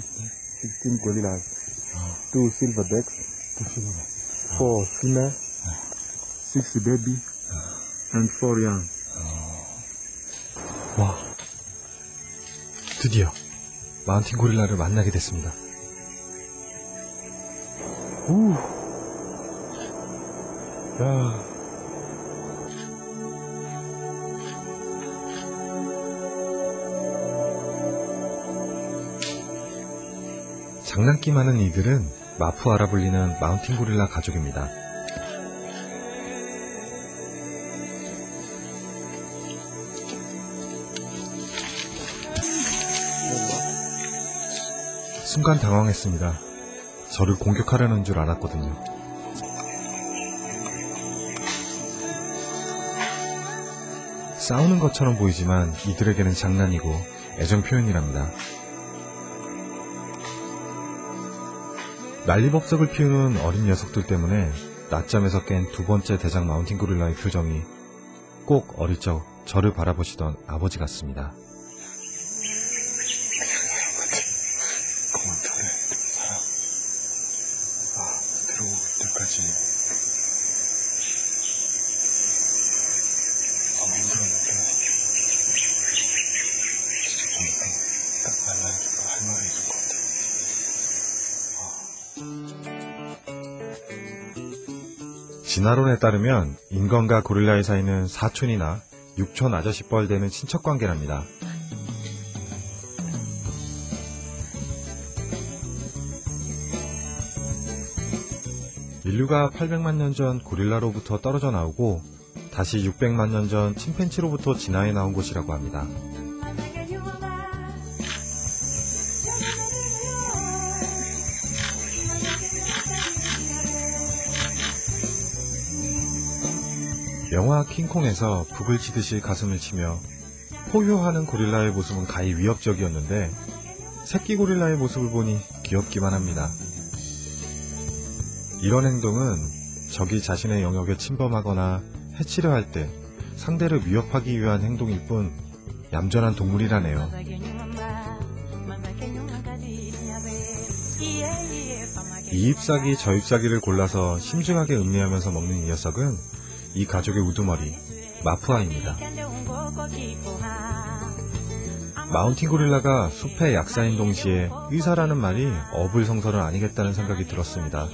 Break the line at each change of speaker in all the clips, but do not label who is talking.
16 gorillas, two silverbacks, four female, six baby, and four young.
와. 드디어 마운틴 고릴라를 만나게 됐습니다. 우. 야. 장난기 많은 이들은 마푸아라 불리는 마운틴 고릴라 가족입니다. 순간 당황했습니다. 저를 공격하려는 줄 알았거든요. 싸우는 것처럼 보이지만 이들에게는 장난이고 애정 표현이랍니다. 난리법석을 피우는 어린 녀석들 때문에 낮잠에서 깬 두 번째 대장 마운틴 고릴라의 표정이 꼭 어릴 적 저를 바라보시던 아버지 같습니다. 진화론에 따르면 인간과 고릴라의 사이는 사촌이나 육촌 아저씨뻘 되는 친척 관계랍니다. 인류가 800만 년 전 고릴라로부터 떨어져 나오고 다시 600만 년 전 침팬치로부터 진화해 나온 곳이라고 합니다. 영화 킹콩에서 북을 치듯이 가슴을 치며 포효하는 고릴라의 모습은 가히 위협적이었는데 새끼 고릴라의 모습을 보니 귀엽기만 합니다. 이런 행동은 적이 자신의 영역에 침범하거나 해치려 할 때 상대를 위협하기 위한 행동일 뿐 얌전한 동물이라네요. 이 잎사귀 저 잎사귀를 골라서 심중하게 음미하면서 먹는 이 녀석은 이 가족의 우두머리 마푸아입니다. 마운틴 고릴라가 숲의 약사인 동시에 의사라는 말이 어불성설은 아니겠다는 생각이 들었습니다.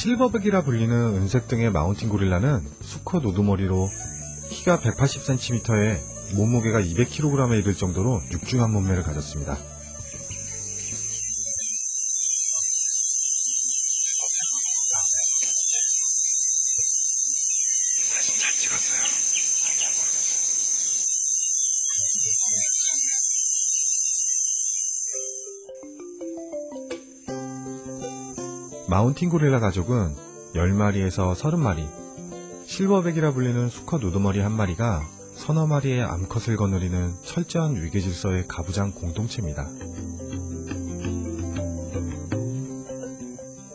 실버백이라 불리는 은색 등의 마운틴 고릴라는 수컷 우두머리로 키가 180cm에 몸무게가 200kg에 이를 정도로 육중한 몸매를 가졌습니다. 마운틴 고릴라 가족은 10마리에서 30마리, 실버백이라 불리는 수컷 우두머리 한 마리가 서너 마리의 암컷을 거느리는 철저한 위계 질서의 가부장 공동체입니다.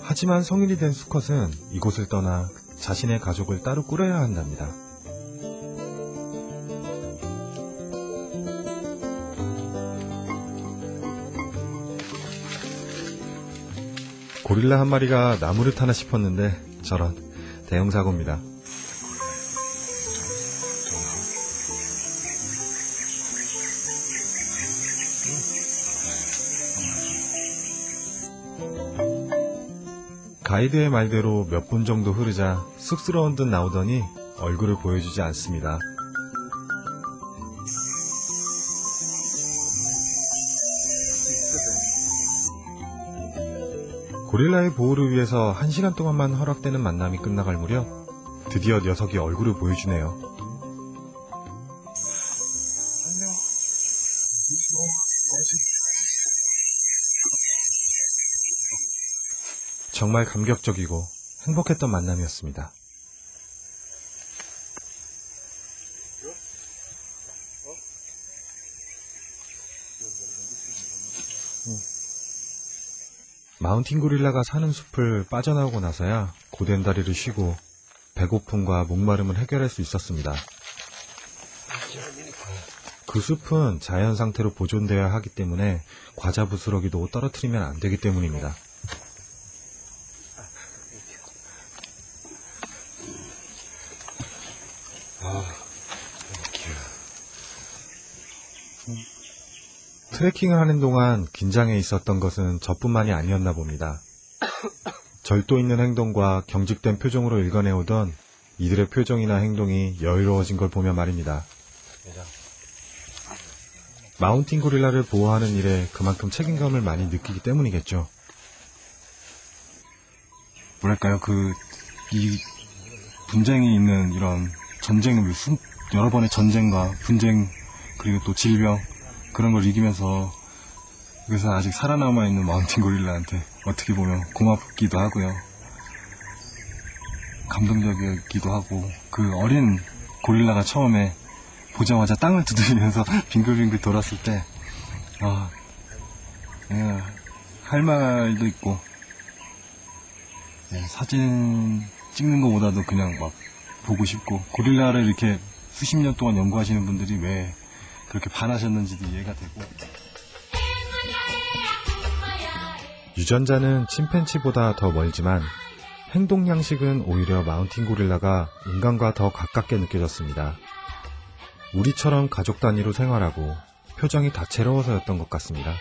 하지만 성인이 된 수컷은 이곳을 떠나 자신의 가족을 따로 꾸려야 한답니다. 고릴라 한 마리가 나무를 타나 싶었는데 저런 대형 사고입니다. 가이드의 말대로 몇 분 정도 흐르자 쑥스러운 듯 나오더니 얼굴을 보여주지 않습니다. 고릴라의 보호를 위해서 한 시간 동안만 허락되는 만남이 끝나갈 무렵 드디어 녀석이 얼굴을 보여주네요. 정말 감격적이고 행복했던 만남이었습니다. 마운틴 고릴라가 사는 숲을 빠져나오고 나서야 고된 다리를 쉬고 배고픔과 목마름을 해결할 수 있었습니다. 그 숲은 자연 상태로 보존되어야 하기 때문에 과자 부스러기도 떨어뜨리면 안 되기 때문입니다. 트레킹을 하는 동안 긴장해 있었던 것은 저뿐만이 아니었나 봅니다. 절도 있는 행동과 경직된 표정으로 읽어내오던 이들의 표정이나 행동이 여유로워진 걸 보면 말입니다. 마운틴 고릴라를 보호하는 일에 그만큼 책임감을 많이 느끼기 때문이겠죠.
뭐랄까요, 그, 이, 분쟁이 있는 이런 전쟁, 수- 여러 번의 전쟁과 분쟁, 그리고 또 질병, 그런 걸 이기면서, 그래서 아직 살아남아 있는 마운틴 고릴라한테 어떻게 보면 고맙기도 하고요. 감동적이기도 하고, 그 어린 고릴라가 처음에 보자마자 땅을 두드리면서 빙글빙글 돌았을 때, 아, 예, 할 말도 있고, 네, 사진 찍는 것보다도 그냥 막 보고 싶고 고릴라를 이렇게 수십 년 동안 연구하시는 분들이 왜 그렇게 반하셨는지도 이해가 되고
유전자는 침팬치보다 더 멀지만 행동 양식은 오히려 마운틴 고릴라가 인간과 더 가깝게 느껴졌습니다. 우리처럼 가족 단위로 생활하고 표정이 다채로워서였던 것 같습니다.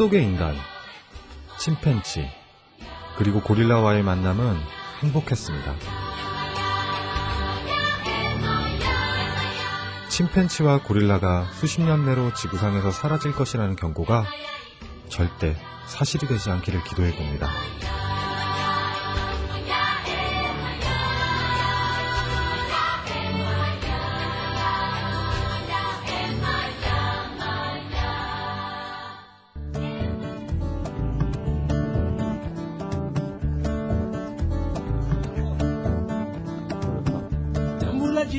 숲속의 인간, 침팬치, 그리고 고릴라와의 만남은 행복했습니다. 침팬치와 고릴라가 수십 년 내로 지구상에서 사라질 것이라는 경고가 절대 사실이 되지 않기를 기도해 봅니다.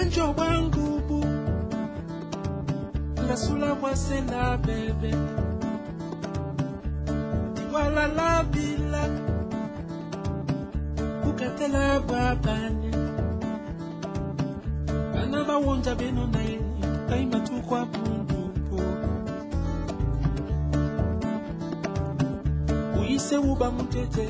ugonjwa wangu bu nasula mwase na bebe. Tiwalala bila kukatela babane. Bana bawonja beno naye kaima tu kwa pundupo uyise uba mutete